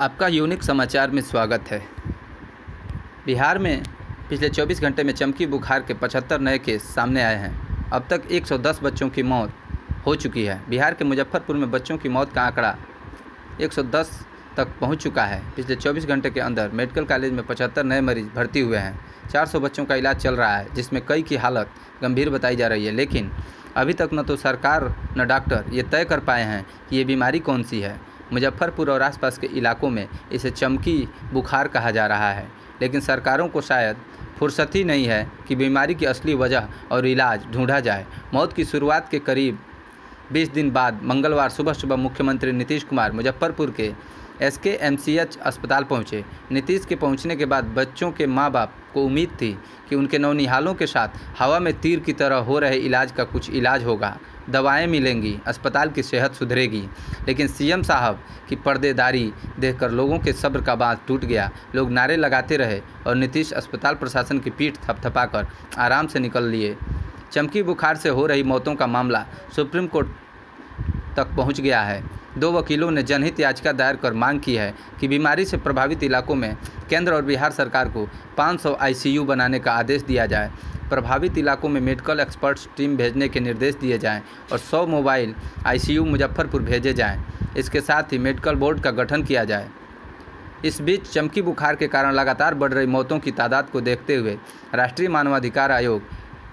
आपका यूनिक समाचार में स्वागत है। बिहार में पिछले 24 घंटे में चमकी बुखार के 75 नए केस सामने आए हैं। अब तक 110 बच्चों की मौत हो चुकी है। बिहार के मुजफ्फरपुर में बच्चों की मौत का आंकड़ा 110 तक पहुँच चुका है। पिछले 24 घंटे के अंदर मेडिकल कॉलेज में 75 नए मरीज़ भर्ती हुए हैं। 400 बच्चों का इलाज चल रहा है, जिसमें कई की हालत गंभीर बताई जा रही है। लेकिन अभी तक न तो सरकार, न डॉक्टर ये तय कर पाए हैं कि ये बीमारी कौन सी है। मुजफ्फरपुर और आसपास के इलाकों में इसे चमकी बुखार कहा जा रहा है। लेकिन सरकारों को शायद फुर्सत ही नहीं है कि बीमारी की असली वजह और इलाज ढूंढा जाए। मौत की शुरुआत के करीब 20 दिन बाद मंगलवार सुबह सुबह मुख्यमंत्री नीतीश कुमार मुजफ्फरपुर के एस के एम सी एच अस्पताल पहुँचे। नीतीश के पहुँचने के बाद बच्चों के माँ बाप को उम्मीद थी कि उनके नौनिहालों के साथ हवा में तीर की तरह हो रहे इलाज का कुछ इलाज होगा। दवाएँ मिलेंगी, अस्पताल की सेहत सुधरेगी। लेकिन सीएम साहब की पर्देदारी देखकर लोगों के सब्र का बाँध टूट गया। लोग नारे लगाते रहे और नीतीश अस्पताल प्रशासन की पीठ थपथपाकर आराम से निकल लिए। चमकी बुखार से हो रही मौतों का मामला सुप्रीम कोर्ट तक पहुँच गया है। दो वकीलों ने जनहित याचिका दायर कर मांग की है कि बीमारी से प्रभावित इलाकों में केंद्र और बिहार सरकार को 500 आईसीयू बनाने का आदेश दिया जाए। प्रभावित इलाकों में मेडिकल एक्सपर्ट्स टीम भेजने के निर्देश दिए जाएँ और 100 मोबाइल आईसीयू मुजफ्फरपुर भेजे जाएँ। इसके साथ ही मेडिकल बोर्ड का गठन किया जाए। इस बीच चमकी बुखार के कारण लगातार बढ़ रही मौतों की तादाद को देखते हुए राष्ट्रीय मानवाधिकार आयोग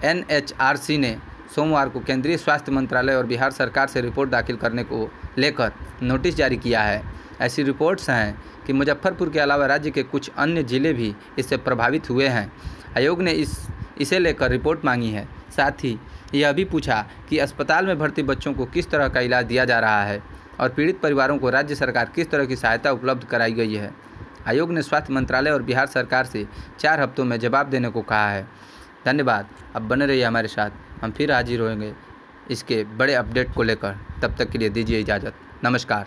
एनएचआरसी ने सोमवार को केंद्रीय स्वास्थ्य मंत्रालय और बिहार सरकार से रिपोर्ट दाखिल करने को लेकर नोटिस जारी किया है। ऐसी रिपोर्ट्स हैं कि मुजफ्फरपुर के अलावा राज्य के कुछ अन्य ज़िले भी इससे प्रभावित हुए हैं। आयोग ने इस, इसे लेकर रिपोर्ट मांगी है। साथ ही यह भी पूछा कि अस्पताल में भर्ती बच्चों को किस तरह का इलाज दिया जा रहा है और पीड़ित परिवारों को राज्य सरकार किस तरह की सहायता उपलब्ध कराई गई है। आयोग ने स्वास्थ्य मंत्रालय और बिहार सरकार से चार हफ्तों में जवाब देने को कहा है। धन्यवाद। अब बने रहिए हमारे साथ। हम फिर हाजिर होंगे इसके बड़े अपडेट को लेकर। तब तक के लिए दीजिए इजाज़त। नमस्कार।